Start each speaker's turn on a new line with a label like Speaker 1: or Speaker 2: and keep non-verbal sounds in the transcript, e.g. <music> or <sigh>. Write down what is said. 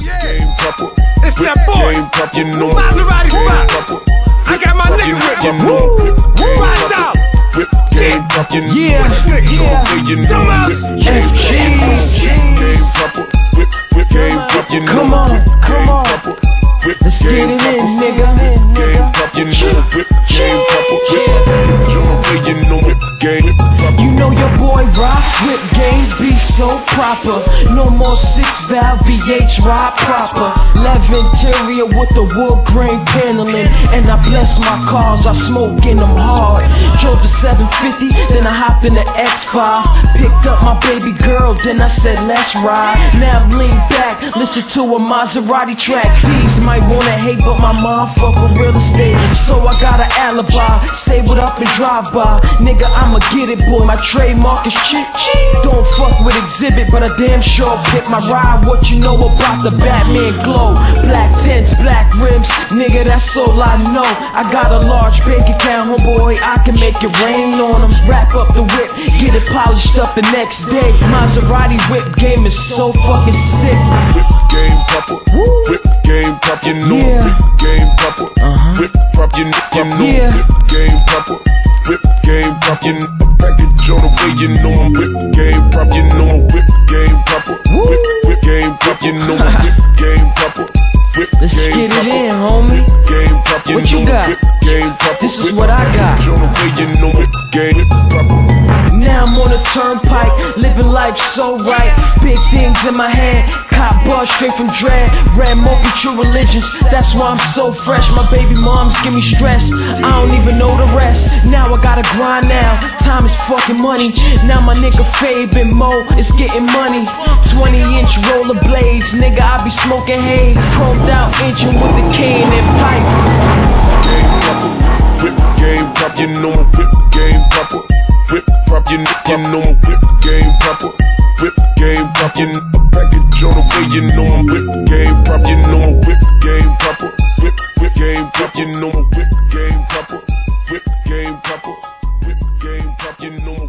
Speaker 1: Oh, yeah.
Speaker 2: game proper.
Speaker 1: It's that boy.
Speaker 2: game proper. You know
Speaker 1: Maserati
Speaker 2: game proper.
Speaker 1: I got my nigga with
Speaker 2: you know
Speaker 1: Woo. Ride out.
Speaker 2: Whip game proper.
Speaker 3: Yeah. Yeah.
Speaker 2: you
Speaker 1: Come on.
Speaker 3: FGs.
Speaker 2: game proper. Whip whip game proper. You know
Speaker 3: Come on, come on. Let's get it in, nigga.
Speaker 2: Game proper. You know whip game proper. Whip You know
Speaker 3: your boy rock whip game be so proper. No more six valve VH ride proper. Leather interior with the wood grain paneling. And I bless my cars, I smoke in them hard. Drove the 750, then I hopped in the X5. Picked up my baby girl, then I said let's ride. Now I'm lean back, listen to a Mazaradi track. These might wanna hate, but my mom fuck with real estate. So I got an alibi, say what up and drive by. Nigga, I'ma get it, boy. My trademark is chip. Don't fuck with exhibit, but I damn sure pick my ride. What you know about the Batman glow? Black tents, black rims, nigga, that's all I know. I got a large bank account, homeboy. I can make it rain on them. Wrap up the whip, get it polished up the next day. Maserati whip game is so fucking sick.
Speaker 2: Game proper. Whip game proper. You know
Speaker 3: Yeah.
Speaker 2: whip game proper. Uh-huh. Whip proper. You know, you know
Speaker 3: Yeah.
Speaker 2: whip game proper. Whip game proper. You know package on the way. You know I'm whip game proper. You know I'm whip game proper. Whip whip game proper. You know I'm <laughs> whip game proper. Whip
Speaker 3: Let's
Speaker 2: game
Speaker 3: get it
Speaker 2: proper.
Speaker 3: in, homie.
Speaker 2: Game proper.
Speaker 3: What you got?
Speaker 2: Whip game proper.
Speaker 3: This is
Speaker 2: Whip
Speaker 3: what I got.
Speaker 2: On the way. You know game proper.
Speaker 3: Now I'm on the turnpike, living life so right. Big things in my hand, cop buzz straight from dread. Mocha true religions, that's why I'm so fresh. My baby moms give me stress, I don't even know the rest. Now I gotta grind now, time is fucking money. Now my nigga Fabe and Mo is getting money. 20 inch roller blades, nigga, I be smoking haze. Chromed out engine with the cane and pipe.
Speaker 2: game proper. Whip game proper. You know I'm whip game proper. Whip proper. You know, I'm whip game proper whip game proper. Package on the way, you know I'm whip game proper. You know I'm whip game proper. Whip, whip game proper. You know I'm whip game proper. Whip game proper. Whip game proper. You know